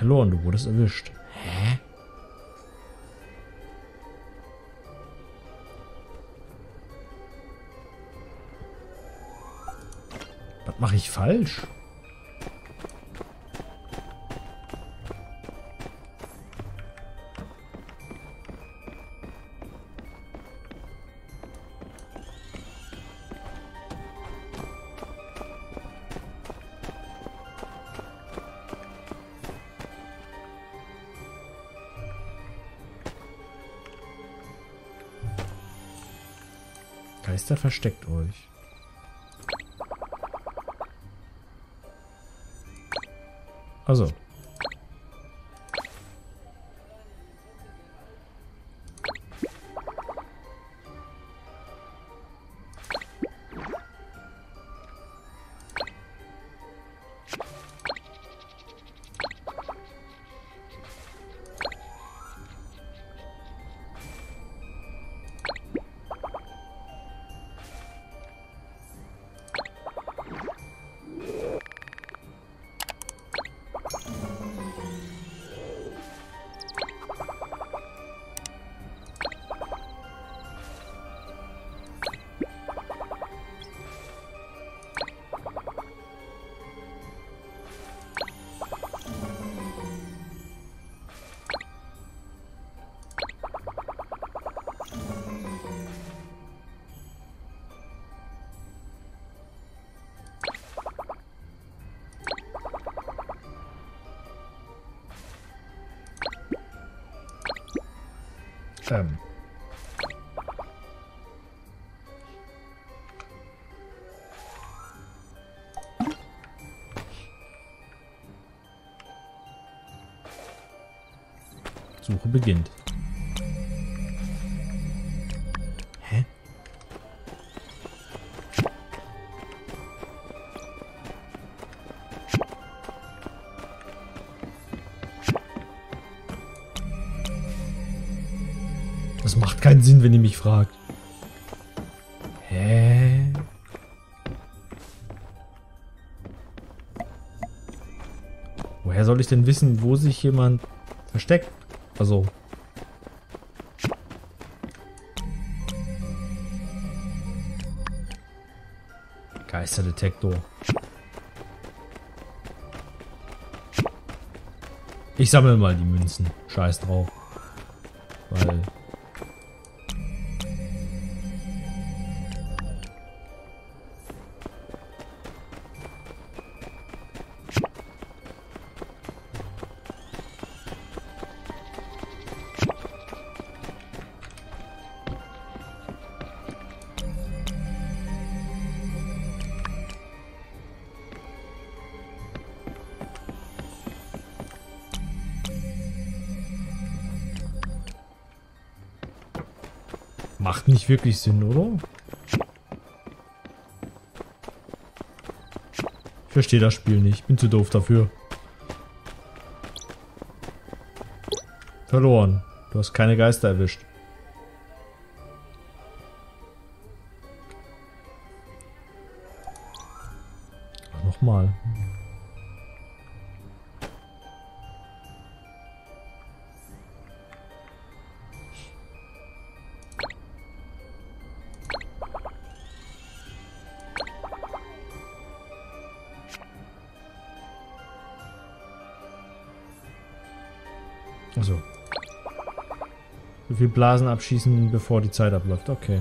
Verloren, du wurdest erwischt. Hä? Was mache ich falsch? Geister versteckt euch. Also. Ähm. Suche beginnt. Sinn, wenn ihr mich fragt. Hä? Woher soll ich denn wissen, wo sich jemand versteckt? Also. Geisterdetektor. Ich sammle mal die Münzen. Scheiß drauf. Macht nicht wirklich Sinn, oder? Ich verstehe das Spiel nicht. Bin zu doof dafür. Verloren. Du hast keine Geister erwischt. Nochmal. Viel Blasen abschießen, bevor die Zeit abläuft. Okay.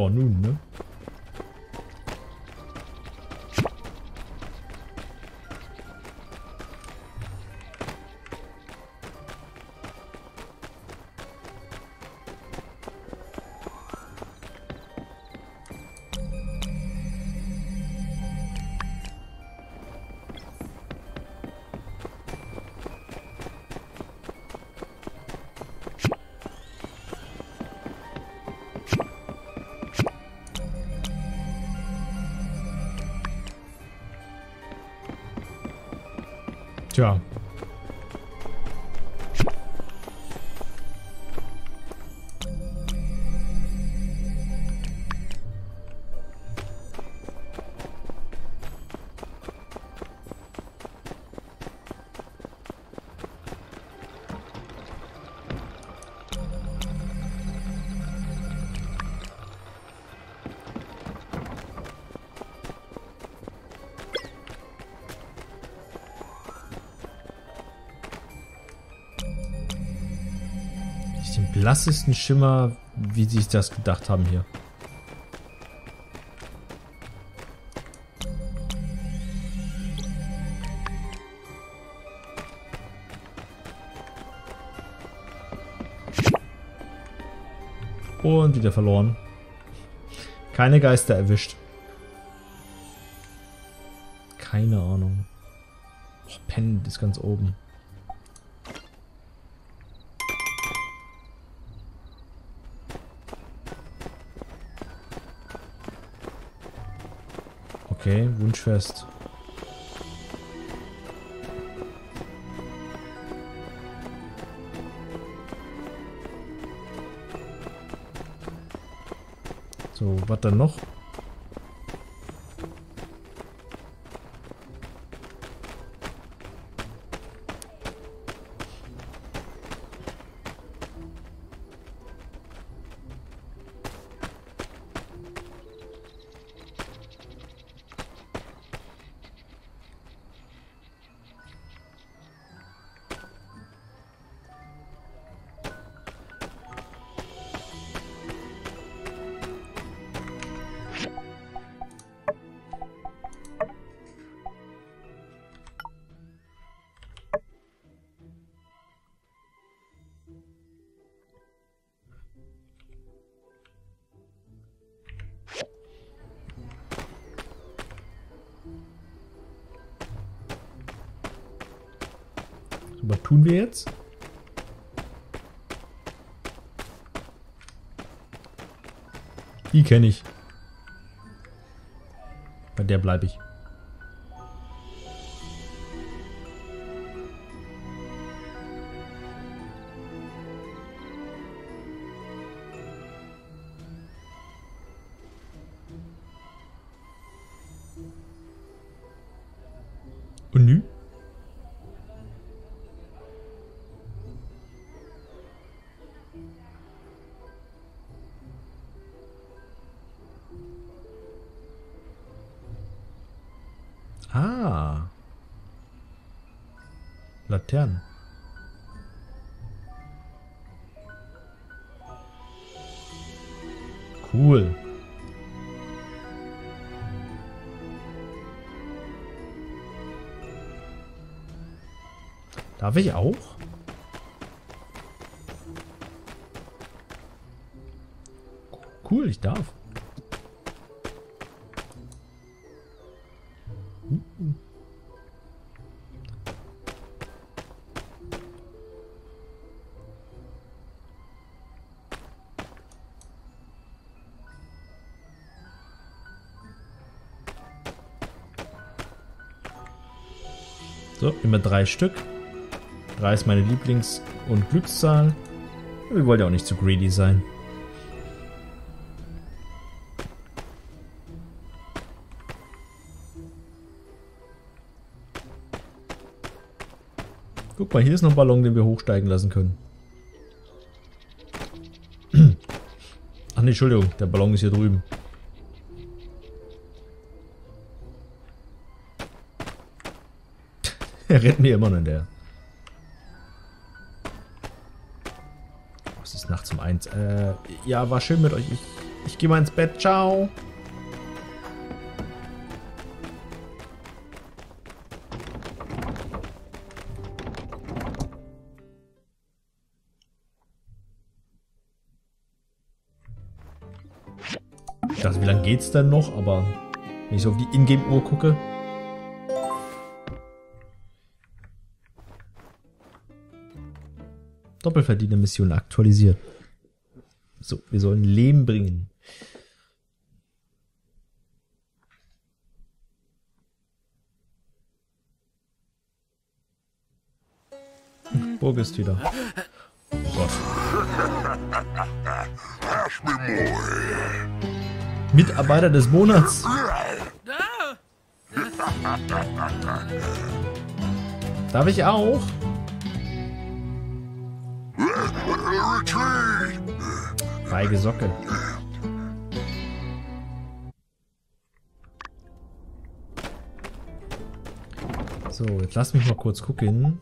Ja, nun, ne? job. Blassesten Schimmer, wie sie sich das gedacht haben hier. Und wieder verloren. Keine Geister erwischt. Keine Ahnung. Oh, Pen ist ganz oben. Okay, Wunschfest. So, was dann noch? Tun wir jetzt? Die kenne ich. Bei der bleibe ich. Laternen. Cool. Darf ich auch? Cool, ich darf. So, immer drei Stück. Drei ist meine Lieblings- und Glückszahl. Wir wollen ja auch nicht zu greedy sein. Guck mal, hier ist noch ein Ballon, den wir hochsteigen lassen können. Ach nee, Entschuldigung, der Ballon ist hier drüben. Er rennt mir immer noch hinterher. Es ist nachts um eins. Äh, ja, war schön mit euch. Ich Ich gehe mal ins Bett. Ciao. Ich dachte, wie lange geht's denn noch? Aber wenn ich so auf die Ingame-Uhr gucke. Doppelverdiener-Mission aktualisiert. So, wir sollen Lehm bringen. Burg ist wieder. Oh. Mitarbeiter des Monats. Darf ich auch? Feige Socke. So, jetzt lass mich mal kurz gucken.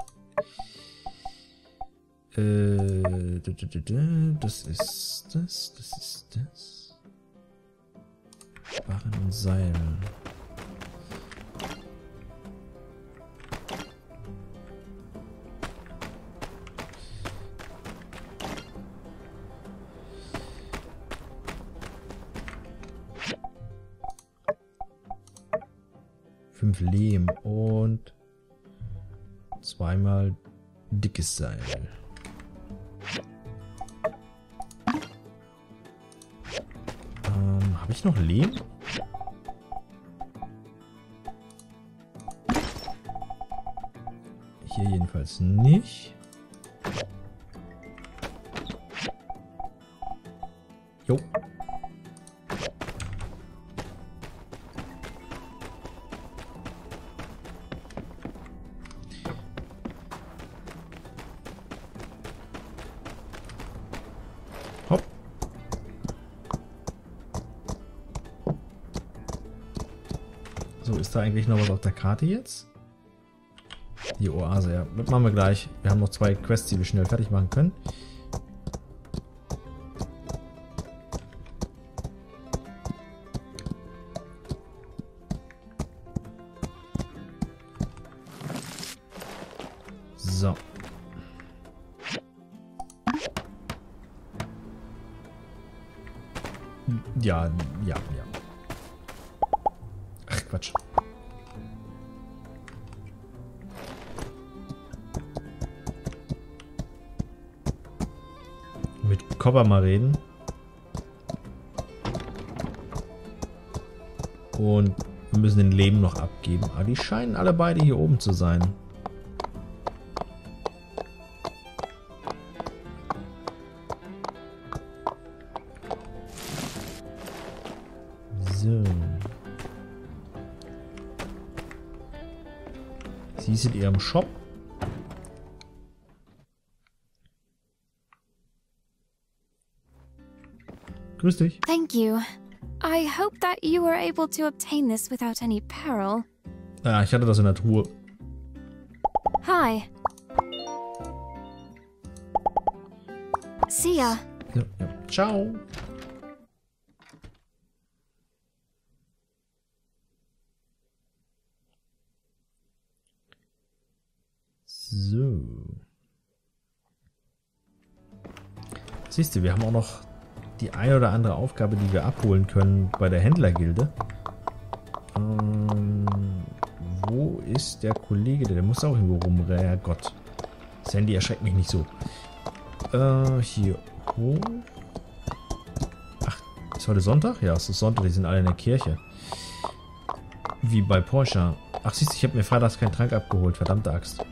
Äh, das ist das, das ist das. Barren und Seil. Dickes Seil. Ähm, habe ich noch Lehm? Hier jedenfalls nicht. Eigentlich noch was auf der Karte jetzt? Die Oase, ja. Das machen wir gleich. Wir haben noch zwei Quests, die wir schnell fertig machen können. Copper mal reden. Und wir müssen den Leben noch abgeben. Aber die scheinen alle beide hier oben zu sein. So. Sie ist in ihrem Shop. Grüß dich. Thank you. I hope that you were able to obtain this without any peril. Ah, ich hatte das in der Truhe. Hi. See ya. Ja, ja. Ciao. So. Siehst du, wir haben auch noch die ein oder andere Aufgabe, die wir abholen können bei der Händlergilde. Ähm, wo ist der Kollege? Der muss auch irgendwo rumrennen. Ja Gott. Sandy erschreckt mich nicht so. Äh, hier hoch. Ach, ist heute Sonntag? Ja, es ist Sonntag, die sind alle in der Kirche. Wie bei Porsche. Ach, siehst du, ich habe mir freitags keinen Trank abgeholt. Verdammte Axt.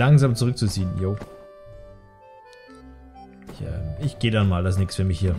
Langsam zurückzuziehen, yo. Ich, äh, ich gehe dann mal, das ist nichts für mich hier.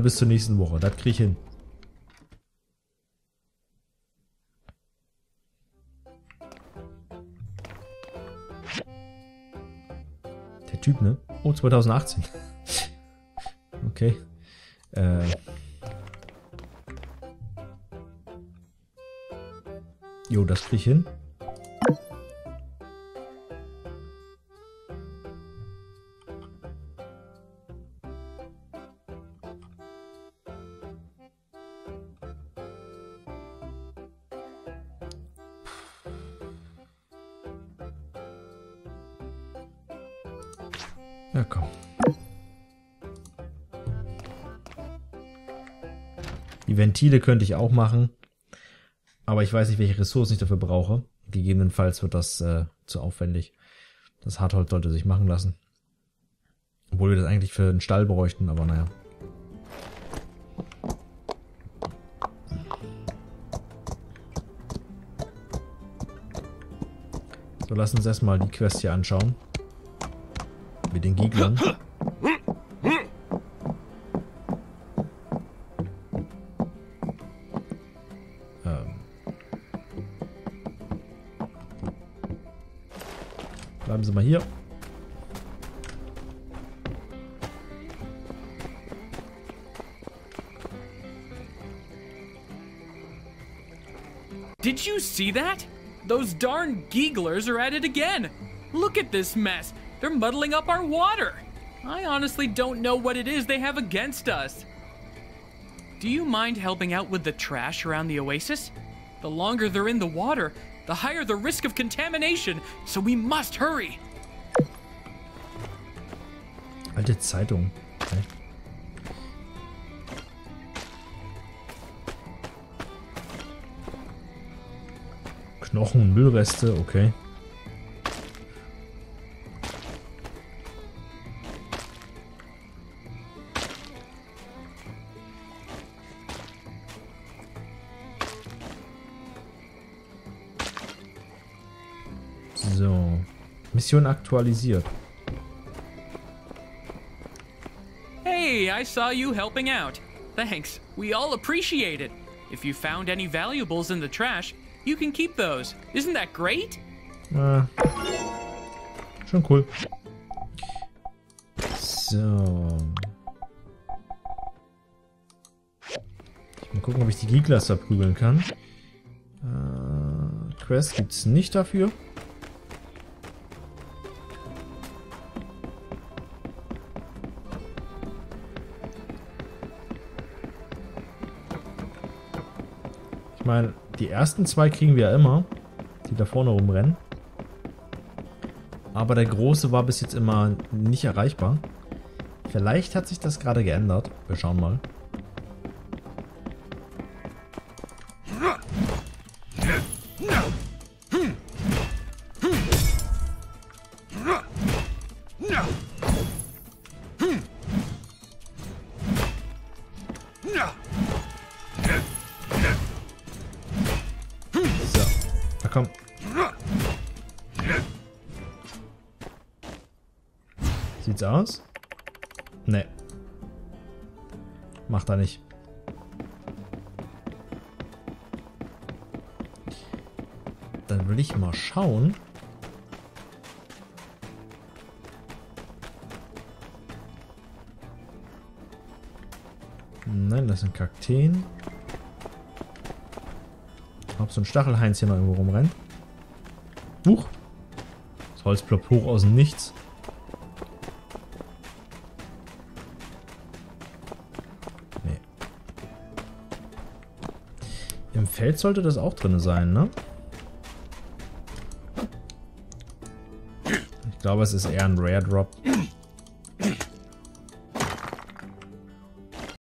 Warte bis zur nächsten Woche. Das krieg ich hin. Der Typ, ne? Oh, 2018. okay. Äh. Jo, das krieg ich hin. Ja, komm. Die Ventile könnte ich auch machen. Aber ich weiß nicht, welche Ressourcen ich dafür brauche. Gegebenenfalls wird das äh, zu aufwendig. Das Hartholz sollte sich machen lassen. Obwohl wir das eigentlich für den Stall bräuchten, aber naja. So, lass uns erstmal die Quest hier anschauen. Mit den. Ähm. Bleiben Sie mal hier. Did you see that? Those darn geeglers are at it again. Look at this mess. They're muddling up our water. I honestly don't know what it is they have against us. Do you mind helping out with the trash around the oasis? The longer they're in the water, the higher the risk of contamination, so we must hurry. Alte Zeitung. Okay. Knochen Müllreste, okay. Mission aktualisiert. Hey, I saw you helping out. Thanks. We all appreciate it. If you found any valuables in the trash, you can keep those. Isn't that great? Ah. Schon cool. So. Ich mal gucken, ob ich die Gegner verprügeln kann. Äh, Quest gibt's nicht dafür. Meine, die ersten zwei kriegen wir ja immer, die da vorne rumrennen. Aber der große war bis jetzt immer nicht erreichbar. Vielleicht hat sich das gerade geändert. Wir schauen mal. Mal schauen. Nein, das sind Kakteen. Ob so ein Stachelheinz hier noch irgendwo rumrennt. Huch. Das Holz ploppt hoch aus dem Nichts. Nee. Im Feld sollte das auch drin sein, ne? Glaube, es ist eher ein Rare Drop.